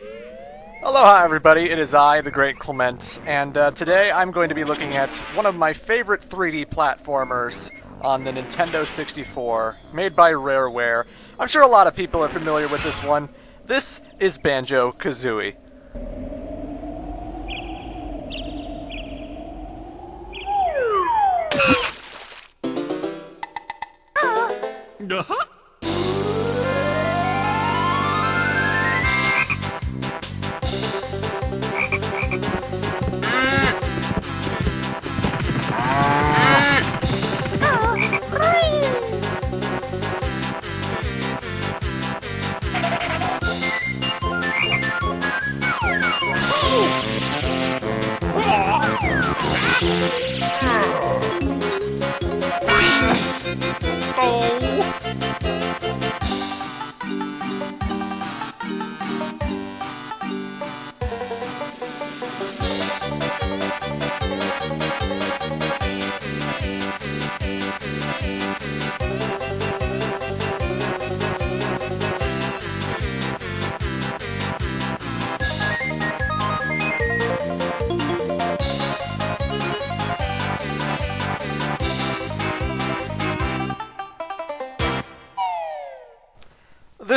Aloha, everybody. It is I, the Great Clement, and uh, today I'm going to be looking at one of my favorite 3D platformers on the Nintendo 64, made by Rareware. I'm sure a lot of people are familiar with this one. This is Banjo Kazooie.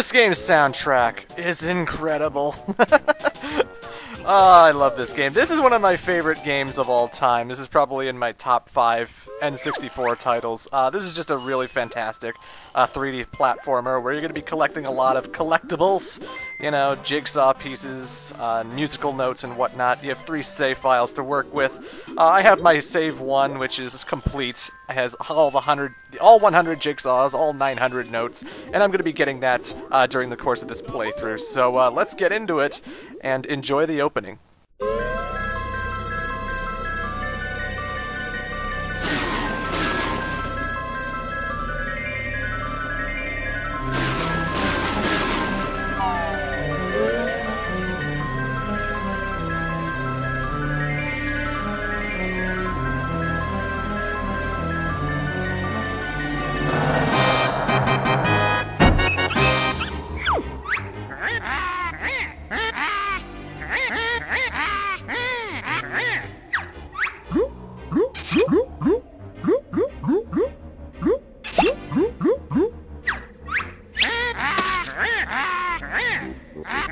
This game's soundtrack is incredible. Oh, I love this game. This is one of my favorite games of all time. This is probably in my top five N64 titles. Uh, this is just a really fantastic uh, 3D platformer where you're going to be collecting a lot of collectibles, you know, jigsaw pieces, uh, musical notes, and whatnot. You have three save files to work with. Uh, I have my save one, which is complete. It has all the hundred, all 100 jigsaws, all 900 notes, and I'm going to be getting that uh, during the course of this playthrough. So uh, let's get into it and enjoy the opening. Ah!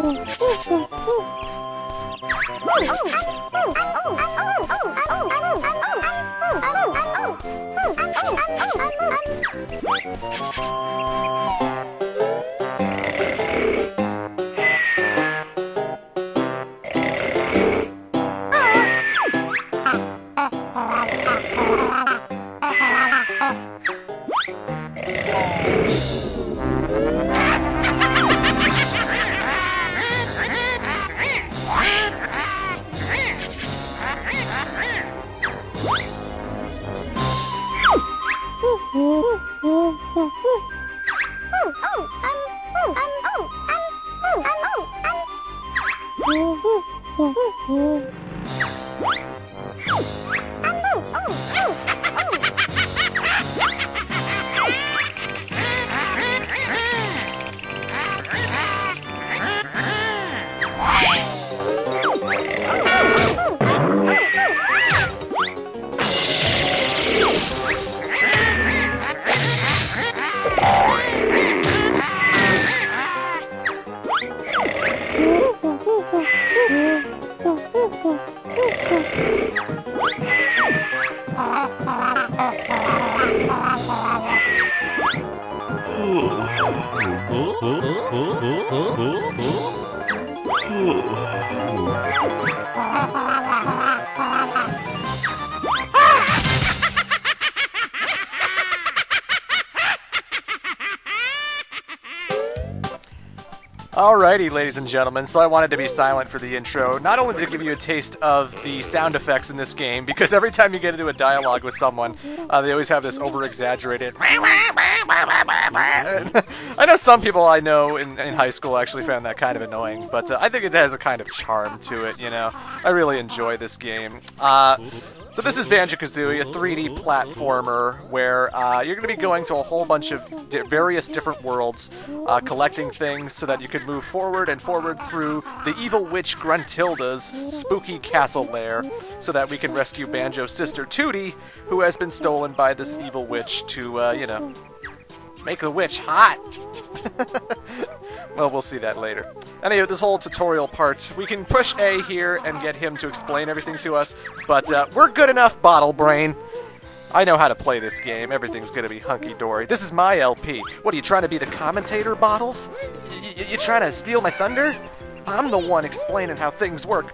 Oh. Ah! Alrighty, ladies and gentlemen, so I wanted to be silent for the intro, not only to give you a taste of the sound effects in this game, because every time you get into a dialogue with someone, uh, they always have this over-exaggerated... I know some people I know in, in high school actually found that kind of annoying, but uh, I think it has a kind of charm to it, you know? I really enjoy this game. Uh, so this is Banjo-Kazooie, a 3D platformer where uh, you're going to be going to a whole bunch of di various different worlds, uh, collecting things so that you can move forward and forward through the evil witch Gruntilda's spooky castle lair, so that we can rescue Banjo's sister Tooty, who has been stolen by this evil witch to, uh, you know, make the witch hot. well, we'll see that later. Anyway, this whole tutorial part, we can push A here and get him to explain everything to us, but uh, we're good enough, Bottle Brain. I know how to play this game. Everything's gonna be hunky-dory. This is my LP. What, are you trying to be the commentator, Bottles? Y you trying to steal my thunder? I'm the one explaining how things work.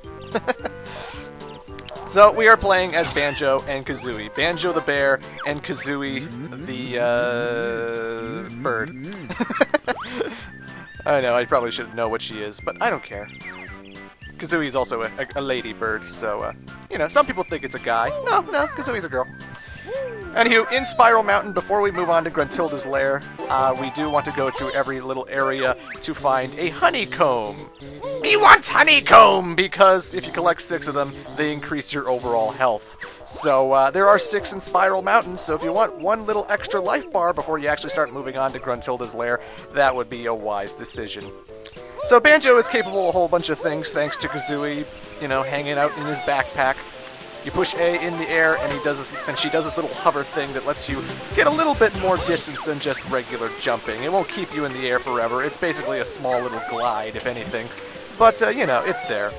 so, we are playing as Banjo and Kazooie. Banjo the bear and Kazooie the, uh, bird. I know, I probably should know what she is, but I don't care. Kazooie's also a, a, a lady bird, so, uh, you know, some people think it's a guy. No, no, Kazooie's a girl. Anywho, in Spiral Mountain, before we move on to Gruntilda's lair, uh, we do want to go to every little area to find a honeycomb. Me wants honeycomb because if you collect six of them, they increase your overall health. So uh, there are six in Spiral Mountain, so if you want one little extra life bar before you actually start moving on to Gruntilda's lair, that would be a wise decision. So Banjo is capable of a whole bunch of things thanks to Kazooie, you know, hanging out in his backpack. You push A in the air, and he does this, and she does this little hover thing that lets you get a little bit more distance than just regular jumping. It won't keep you in the air forever. It's basically a small little glide, if anything. But, uh, you know, it's there.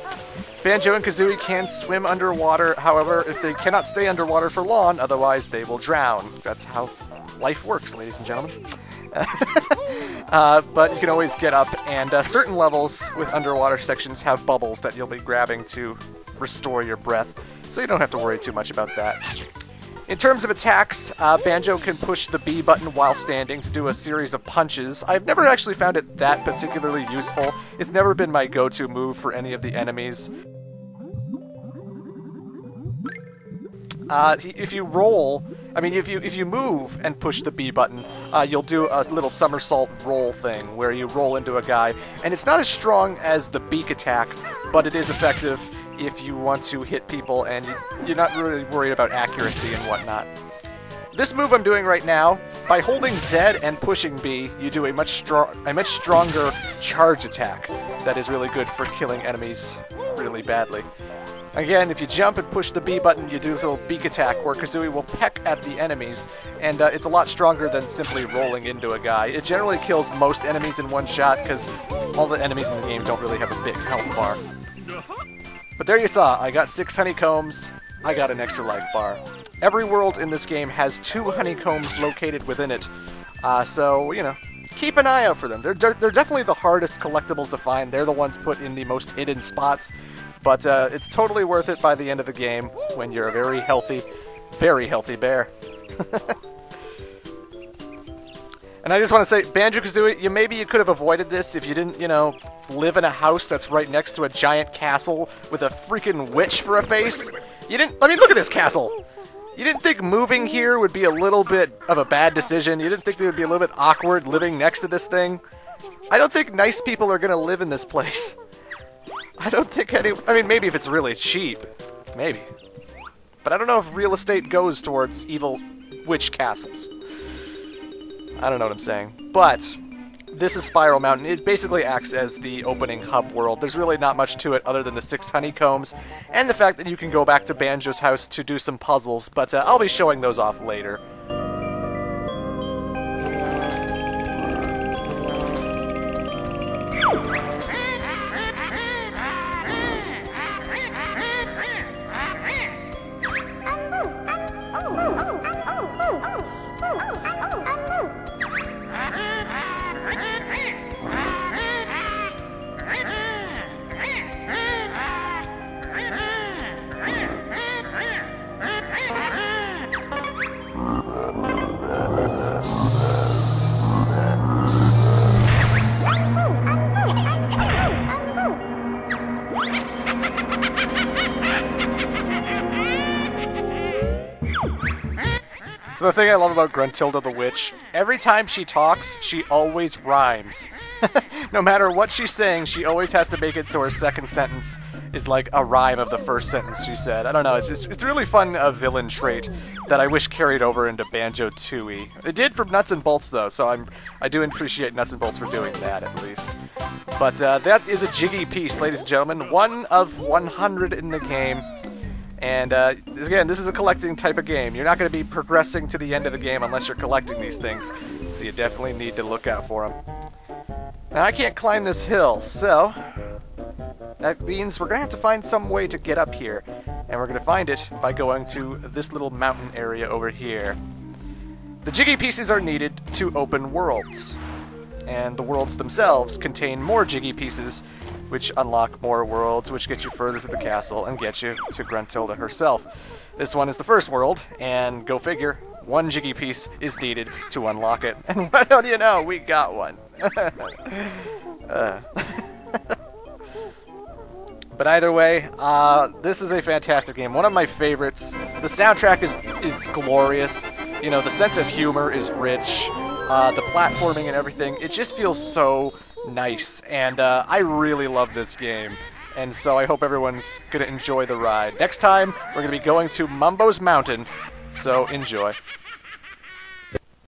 Banjo and Kazooie can swim underwater, however, if they cannot stay underwater for long, otherwise they will drown. That's how life works, ladies and gentlemen. uh, but you can always get up, and uh, certain levels with underwater sections have bubbles that you'll be grabbing to restore your breath, so you don't have to worry too much about that. In terms of attacks, uh, Banjo can push the B button while standing to do a series of punches. I've never actually found it that particularly useful. It's never been my go-to move for any of the enemies. Uh, if you roll, I mean, if you if you move and push the B button, uh, you'll do a little somersault roll thing where you roll into a guy, and it's not as strong as the beak attack, but it is effective if you want to hit people and you're not really worried about accuracy and whatnot. This move I'm doing right now, by holding Z and pushing B, you do a much strong, a much stronger charge attack that is really good for killing enemies really badly. Again, if you jump and push the B button, you do this little beak attack where Kazooie will peck at the enemies, and uh, it's a lot stronger than simply rolling into a guy. It generally kills most enemies in one shot because all the enemies in the game don't really have a big health bar. But there you saw, I got six honeycombs, I got an extra life bar. Every world in this game has two honeycombs located within it, uh, so, you know, keep an eye out for them. They're, they're definitely the hardest collectibles to find. They're the ones put in the most hidden spots, but uh, it's totally worth it by the end of the game when you're a very healthy, very healthy bear. And I just want to say, Banjo-Kazooie, you maybe you could have avoided this if you didn't, you know, live in a house that's right next to a giant castle with a freaking witch for a face. You didn't, I mean, look at this castle! You didn't think moving here would be a little bit of a bad decision? You didn't think it would be a little bit awkward living next to this thing? I don't think nice people are going to live in this place. I don't think any, I mean, maybe if it's really cheap. Maybe. But I don't know if real estate goes towards evil witch castles. I don't know what I'm saying. But this is Spiral Mountain. It basically acts as the opening hub world. There's really not much to it other than the six honeycombs and the fact that you can go back to Banjo's house to do some puzzles, but uh, I'll be showing those off later. So the thing I love about Gruntilda the Witch, every time she talks, she always rhymes. no matter what she's saying, she always has to make it so her second sentence is like a rhyme of the first sentence she said. I don't know, it's, it's, it's really fun a villain trait that I wish carried over into Banjo-Tooie. It did for Nuts and Bolts though, so I'm I do appreciate Nuts and Bolts for doing that at least. But uh, that is a Jiggy piece, ladies and gentlemen. One of 100 in the game. And uh, again, this is a collecting type of game. You're not going to be progressing to the end of the game unless you're collecting these things. So you definitely need to look out for them. Now, I can't climb this hill, so that means we're going to have to find some way to get up here. And we're going to find it by going to this little mountain area over here. The Jiggy pieces are needed to open worlds. And the worlds themselves contain more Jiggy pieces which unlock more worlds, which get you further to the castle and get you to Gruntilda herself. This one is the first world, and go figure, one Jiggy piece is needed to unlock it. And what do you know? We got one. uh. but either way, uh, this is a fantastic game. One of my favorites. The soundtrack is is glorious. You know, the sense of humor is rich. Uh, the platforming and everything. It just feels so nice, and uh, I really love this game. And so I hope everyone's going to enjoy the ride. Next time, we're going to be going to Mumbo's Mountain, so enjoy.